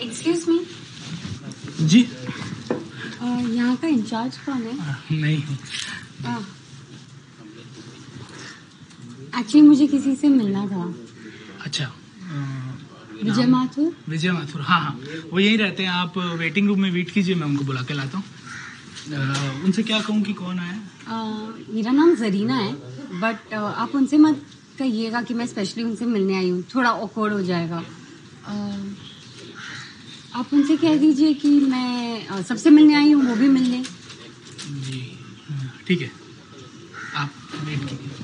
Excuse me जी। यहाँ का in charge कौन है? नहीं। एक्चुअली मुझे किसी से मिलना था। अच्छा विजय माथुर? विजय माथुर हाँ हाँ। वो यहीं रहते हैं आप वेटिंग रूम में वेट कीजिए मैं उनको बुला के लाता हूँ। उनसे क्या कहूँ कि कौन आया? मेरा नाम जरीना है बट आप उनसे मत कहिएगा कि मैं स्पेशली उनसे मिलने आई हूँ। थोड़ा ऑकवर्ड हो जाएगा। आप उनसे कह दीजिए कि मैं सबसे मिलने आई हूँ वो भी मिल लें जी। हाँ, ठीक है। आप वेट कीजिए।